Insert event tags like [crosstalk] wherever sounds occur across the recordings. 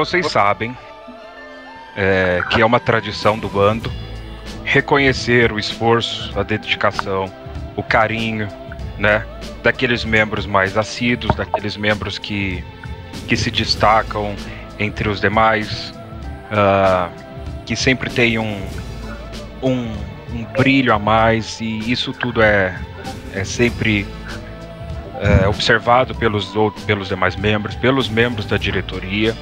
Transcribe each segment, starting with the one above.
Vocês sabem é, que é uma tradição do bando reconhecer o esforço, a dedicação, o carinho, né, daqueles membros mais assíduos, daqueles membros que, que se destacam entre os demais, uh, que sempre tem um, um, um, brilho a mais e isso tudo é, é sempre é, observado pelos, pelos demais membros, pelos membros da diretoria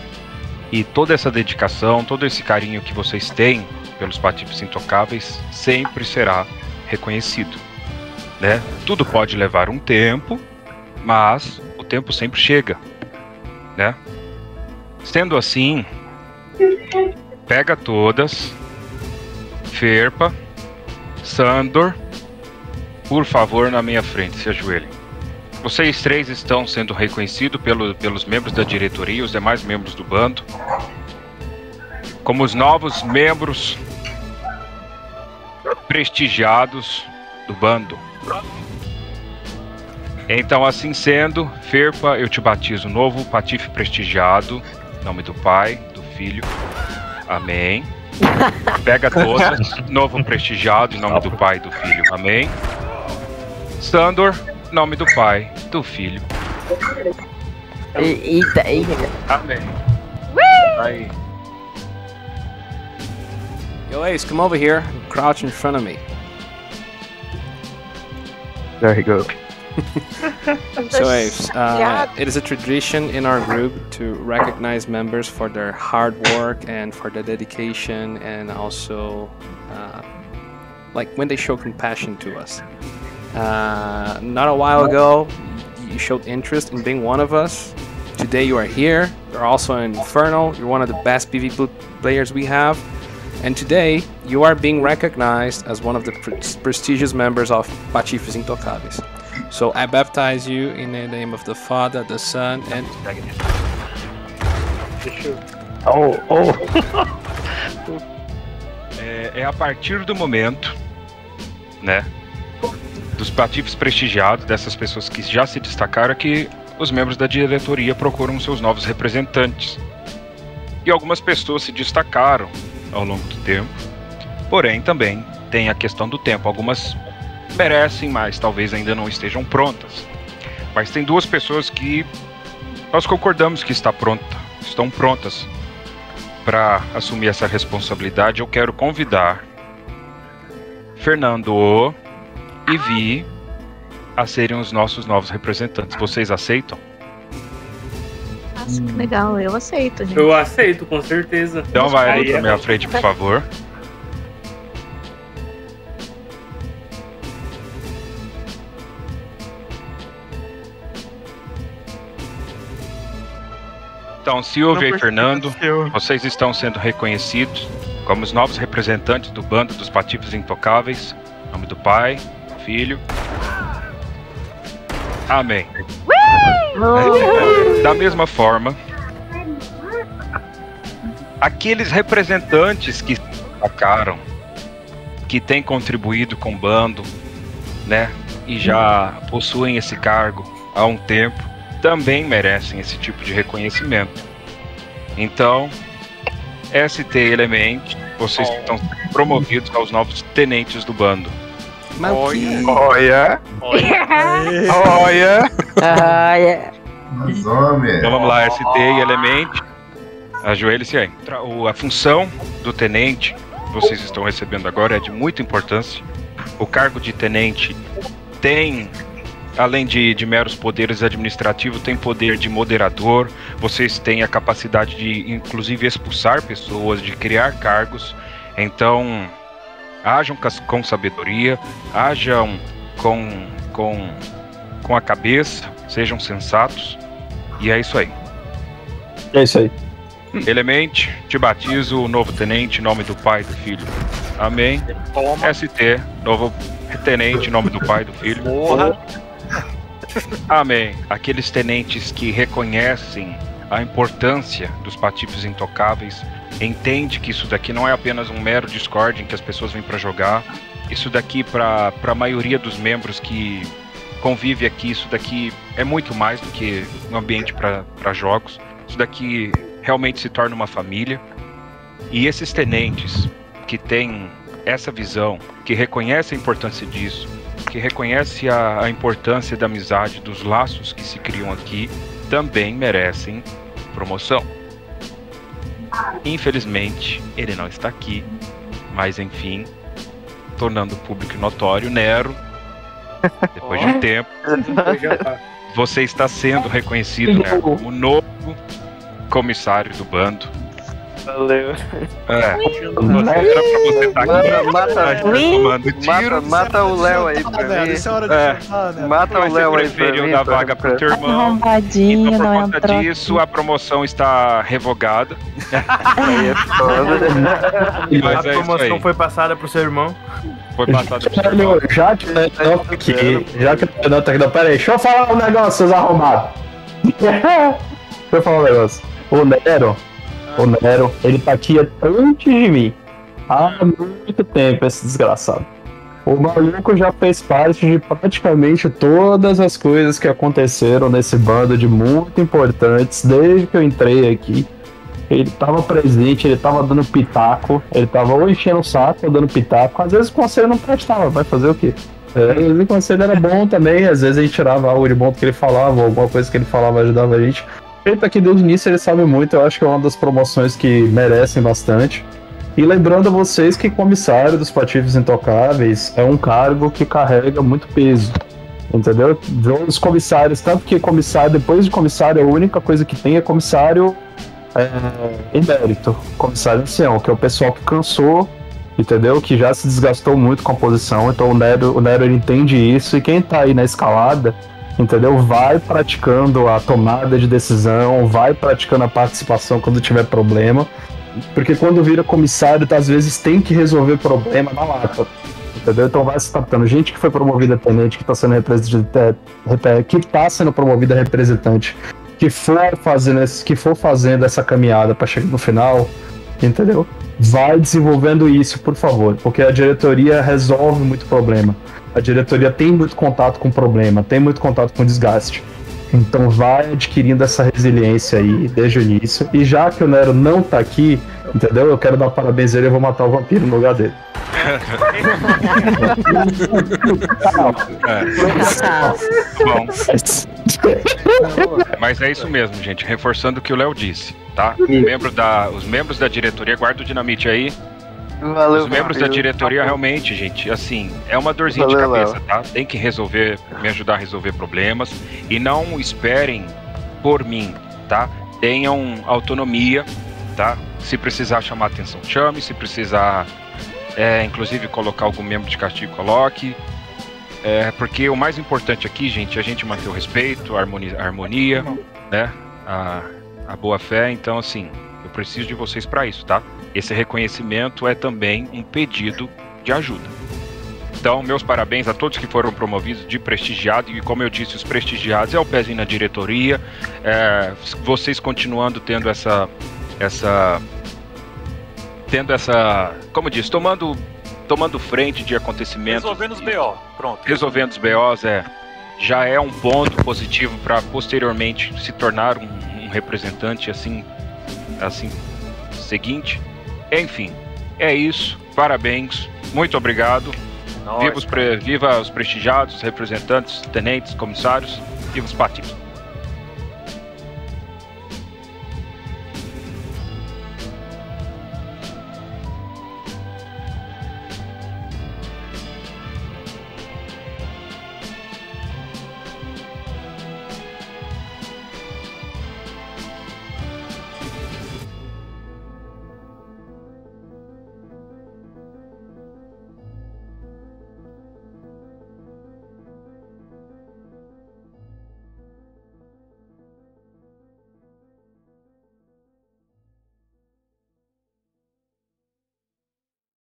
e toda essa dedicação, todo esse carinho que vocês têm pelos patifes intocáveis sempre será reconhecido. Né? Tudo pode levar um tempo, mas o tempo sempre chega. Né? Sendo assim, pega todas, Ferpa, Sandor, por favor, na minha frente, se ajoelhem. Vocês três estão sendo reconhecidos pelo, pelos membros da diretoria e os demais membros do bando como os novos membros prestigiados do bando. Então, assim sendo, Ferpa, eu te batizo novo patife prestigiado, em nome do Pai, do Filho. Amém. [laughs] Pega todas, novo prestigiado, em nome do Pai e do Filho. Amém. Sandor, nome do Pai, do Filho. Eita, eita. Amém. Aí. Yo, Ace, come over here and crouch in front of me. There he goes. [laughs] so, Ace, uh, it is a tradition in our group to recognize members for their hard work and for their dedication, and also, uh, like when they show compassion to us. Uh, not a while ago, you showed interest in being one of us. Today you are here. You're also in Inferno. You're one of the best PvP players we have. And today you are being recognized as one of the pre prestigious members of Pachifes Intocáveis. So I baptize you in the name of the Father, the Son, and. [laughs] Oh, oh. [laughs] é, é a partir do momento, né, dos patifes prestigiados, dessas pessoas que já se destacaram, que os membros da diretoria procuram seus novos representantes. E algumas pessoas se destacaram ao longo do tempo, porém também tem a questão do tempo. Algumas merecem, mas talvez ainda não estejam prontas. Mas tem duas pessoas que nós concordamos que está pronta, estão prontas para assumir essa responsabilidade. Eu quero convidar Fernando e Vi a serem os nossos novos representantes. Vocês aceitam? Nossa, que legal, eu aceito, gente. Eu aceito, com certeza. Então vai aí pra minha frente, por favor. Então, Silvia e Fernando, vocês estão sendo reconhecidos como os novos representantes do bando dos Patifes Intocáveis. Em nome do Pai, filho. Amém. Da mesma forma, aqueles representantes que destacaram, que têm contribuído com o bando, né, e já possuem esse cargo há um tempo, também merecem esse tipo de reconhecimento. Então, ST Element, vocês estão promovidos aos novos tenentes do bando. Mas o que... Olha! Olha! Olha! Então vamos lá, ST e Element. Ajoelhe-se aí. A função do tenente que vocês estão recebendo agora é de muita importância. O cargo de tenente tem, além de, de meros poderes administrativos, tem poder de moderador. Vocês têm a capacidade de, inclusive, expulsar pessoas, de criar cargos. Então, ajam com sabedoria, ajam com, com, com a cabeça, sejam sensatos. E é isso aí. É isso aí. Elemente, te batizo, novo tenente, em nome do Pai e do Filho. Amém. ST, novo tenente, em nome do Pai e do Filho. Porra. Amém. Aqueles tenentes que reconhecem a importância dos patifes intocáveis, entende que isso daqui não é apenas um mero Discord em que as pessoas vêm para jogar. Isso daqui, para a maioria dos membros que convive aqui, isso daqui é muito mais do que um ambiente para jogos. Isso daqui realmente se torna uma família. E esses tenentes que têm essa visão, que reconhecem a importância disso, que reconhece a, a importância da amizade, dos laços que se criam aqui, também merecem promoção. Infelizmente, ele não está aqui, mas enfim, tornando público e notório, Nero, [laughs] depois de um tempo, você está sendo reconhecido Nero, como novo comissário do bando. Valeu. É. Você estar aqui. Mata, tomando mata, tiros. mata o Léo aí pra Neto, mim. isso é hora de É. chamar, né? Mata o Léo aí pra preferiu mim. dar pra- vaga pro pra- teu irmão. Então, não por é conta disso, a promoção está revogada. Aí é foda. [laughs] Mas a é promoção foi passada pro seu irmão. Foi passada pro seu irmão. Já que o tá aqui, já que o tá aqui, não, pera aí, deixa eu falar um negócio, seus arrombados. [laughs] deixa eu falar um negócio. O Nero, o Nero, ele tá aqui antes de mim. Há muito tempo, esse desgraçado. O maluco já fez parte de praticamente todas as coisas que aconteceram nesse bando de muito importantes desde que eu entrei aqui. Ele tava presente, ele tava dando pitaco, ele tava ou enchendo o saco ou dando pitaco. Às vezes o conselho não prestava, vai fazer o quê? É, o conselho era bom também, às vezes a gente tirava algo de bom que ele falava, alguma coisa que ele falava ajudava a gente. Tá aqui desde o início, ele sabe muito, eu acho que é uma das promoções que merecem bastante. E lembrando a vocês que comissário dos Patifes Intocáveis é um cargo que carrega muito peso. Entendeu? Os comissários, tanto que comissário, depois de comissário, a única coisa que tem é comissário é, emérito, comissário ancião, que é o pessoal que cansou, entendeu? Que já se desgastou muito com a posição. Então o Nero, o Nero ele entende isso e quem tá aí na escalada, entendeu? Vai praticando a tomada de decisão, vai praticando a participação quando tiver problema. Porque quando vira comissário, tá, às vezes tem que resolver problema na lata. Entendeu? Então vai se tratando. Gente que foi promovida tenente, que tá sendo representante, que tá sendo promovida representante, que for fazendo, esse- que for fazendo essa caminhada para chegar no final, entendeu? Vai desenvolvendo isso, por favor, porque a diretoria resolve muito problema. A diretoria tem muito contato com problema, tem muito contato com desgaste. Então vai adquirindo essa resiliência aí desde o início. E já que o Nero não tá aqui, entendeu? Eu quero dar parabéns a ele e vou matar o vampiro no lugar dele. É, bom, mas é isso mesmo, gente. Reforçando o que o Léo disse, tá? O membro da, os membros da diretoria, guarda o dinamite aí. Valeu, Os membros da diretoria realmente, gente, assim, é uma dorzinha de Valeu, cabeça, tá? Tem que resolver, me ajudar a resolver problemas e não esperem por mim, tá? Tenham autonomia, tá? Se precisar chamar atenção, chame. Se precisar, é, inclusive, colocar algum membro de castigo, coloque. É, porque o mais importante aqui, gente, é a gente manter o respeito, a harmonia, a harmonia né? A, a boa fé. Então, assim, eu preciso de vocês para isso, tá? Esse reconhecimento é também um pedido de ajuda. Então, meus parabéns a todos que foram promovidos de prestigiado. E como eu disse, os prestigiados é o pezinho na diretoria. É, vocês continuando tendo essa. essa tendo essa. Como eu disse, tomando, tomando frente de acontecimentos. Resolvendo os BO. Pronto. resolvendo os BOs é, já é um ponto positivo para posteriormente se tornar um, um representante assim, assim seguinte. Enfim, é isso. Parabéns, muito obrigado. Viva os, pre- viva os prestigiados, representantes, tenentes, comissários. Viva os patinhos.